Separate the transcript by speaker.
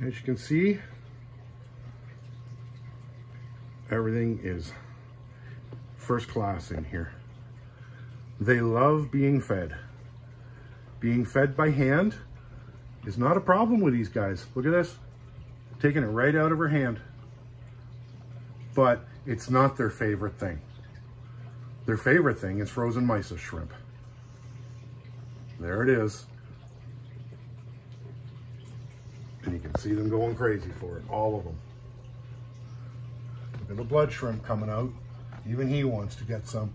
Speaker 1: As you can see, everything is first class in here. They love being fed. Being fed by hand is not a problem with these guys. Look at this, taking it right out of her hand. But it's not their favorite thing. Their favorite thing is frozen mysis shrimp. There it is. And you can see them going crazy for it, all of them. The blood shrimp coming out. Even he wants to get some.